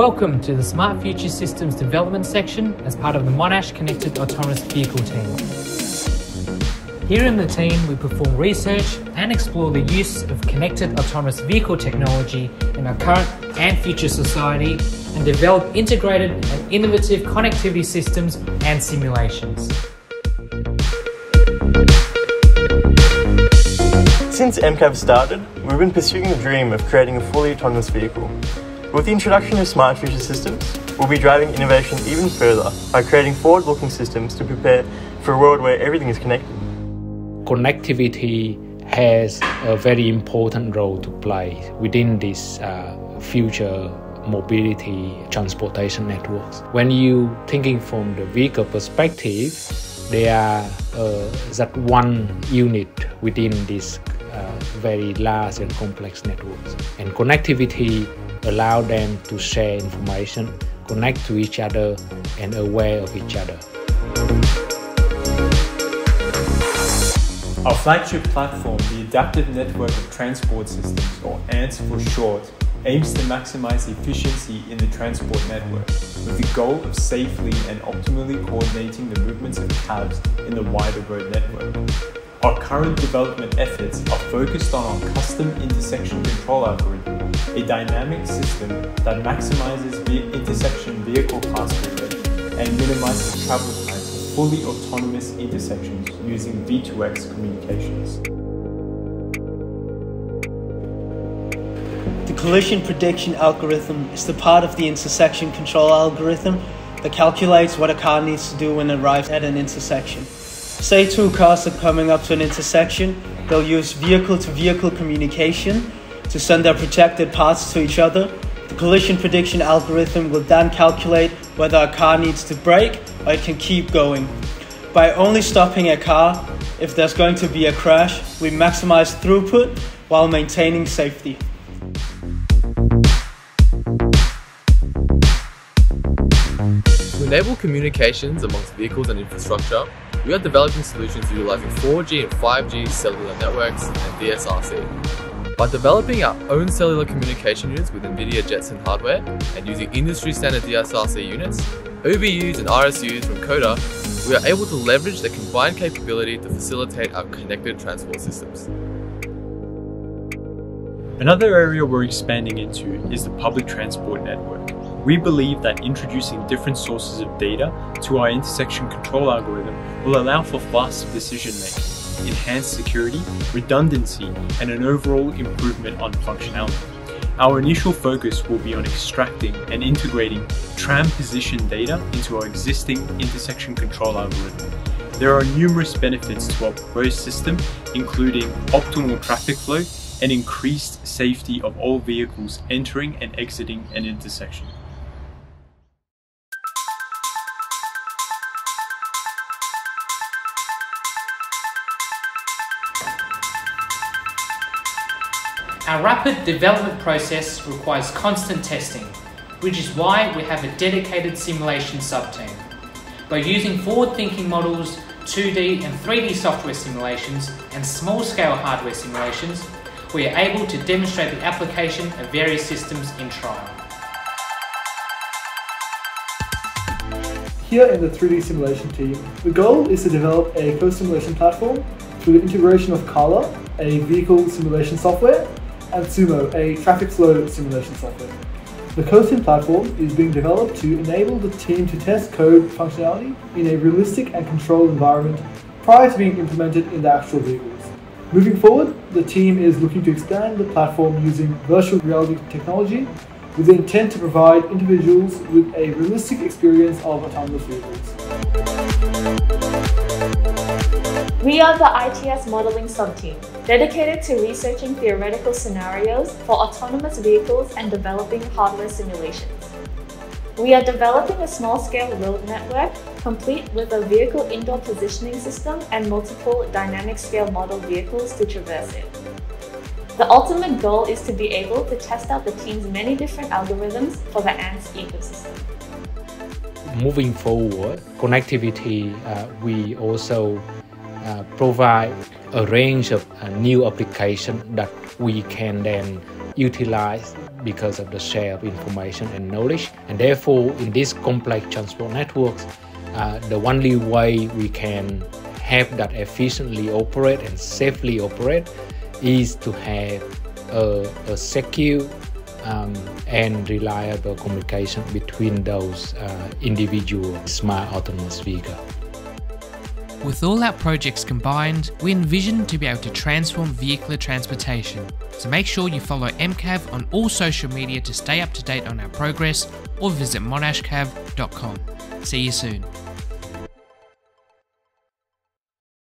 Welcome to the Smart Future Systems Development section as part of the Monash Connected Autonomous Vehicle team. Here in the team, we perform research and explore the use of connected autonomous vehicle technology in our current and future society and develop integrated and innovative connectivity systems and simulations. Since MCAV started, we've been pursuing the dream of creating a fully autonomous vehicle. With the introduction of smart future systems, we'll be driving innovation even further by creating forward-looking systems to prepare for a world where everything is connected. Connectivity has a very important role to play within this uh, future mobility transportation networks. When you thinking from the vehicle perspective, they are uh, that one unit within this uh, very large and complex networks. And connectivity allow them to share information, connect to each other, and aware of each other. Our flagship platform, the Adaptive Network of Transport Systems, or ANTS for short, aims to maximize efficiency in the transport network, with the goal of safely and optimally coordinating the movements of CAVs in the wider road network. Our current development efforts are focused on our custom intersection control algorithm, a dynamic system that maximizes intersection vehicle class movement and minimizes travel time for fully autonomous intersections using V2X communications. The collision prediction algorithm is the part of the intersection control algorithm that calculates what a car needs to do when it arrives at an intersection. Say two cars are coming up to an intersection, they'll use vehicle-to-vehicle communication to send their protected parts to each other. The collision prediction algorithm will then calculate whether a car needs to brake or it can keep going. By only stopping a car if there's going to be a crash, we maximize throughput while maintaining safety. To enable communications amongst vehicles and infrastructure, we are developing solutions utilizing 4G and 5G cellular networks and DSRC. By developing our own cellular communication units with NVIDIA Jetson hardware and using industry standard DSRC units, OBUs and RSUs from Cohda, we are able to leverage the combined capability to facilitate our connected transport systems. Another area we're expanding into is the public transport network. We believe that introducing different sources of data to our intersection control algorithm will allow for faster decision making, enhanced security, redundancy, and an overall improvement on functionality. Our initial focus will be on extracting and integrating tram position data into our existing intersection control algorithm. There are numerous benefits to our proposed system, including optimal traffic flow and increased safety of all vehicles entering and exiting an intersection. Our rapid development process requires constant testing, which is why we have a dedicated simulation subteam. By using forward-thinking models, 2D and 3D software simulations, and small-scale hardware simulations, we are able to demonstrate the application of various systems in trial. Here in the 3D simulation team, the goal is to develop a co-simulation platform through the integration of CARLA, a vehicle simulation software, and Sumo, a traffic flow simulation software. The CoSim platform is being developed to enable the team to test code functionality in a realistic and controlled environment prior to being implemented in the actual vehicles. Moving forward, the team is looking to expand the platform using virtual reality technology with the intent to provide individuals with a realistic experience of autonomous vehicles. We are the ITS modeling subteam, dedicated to researching theoretical scenarios for autonomous vehicles and developing hardware simulations. We are developing a small-scale road network complete with a vehicle indoor positioning system and multiple dynamic scale model vehicles to traverse it. The ultimate goal is to be able to test out the team's many different algorithms for the ANTS ecosystem. Moving forward, connectivity, uh, we also uh, provide a range of uh, new applications that we can then utilize because of the share of information and knowledge. And therefore, in these complex transport networks, uh, the only way we can have that efficiently operate and safely operate is to have a, a secure um, and reliable communication between those uh, individual smart autonomous vehicles. With all our projects combined, we envision to be able to transform vehicular transportation. So make sure you follow MCAV on all social media to stay up to date on our progress or visit monashcav.com. See you soon.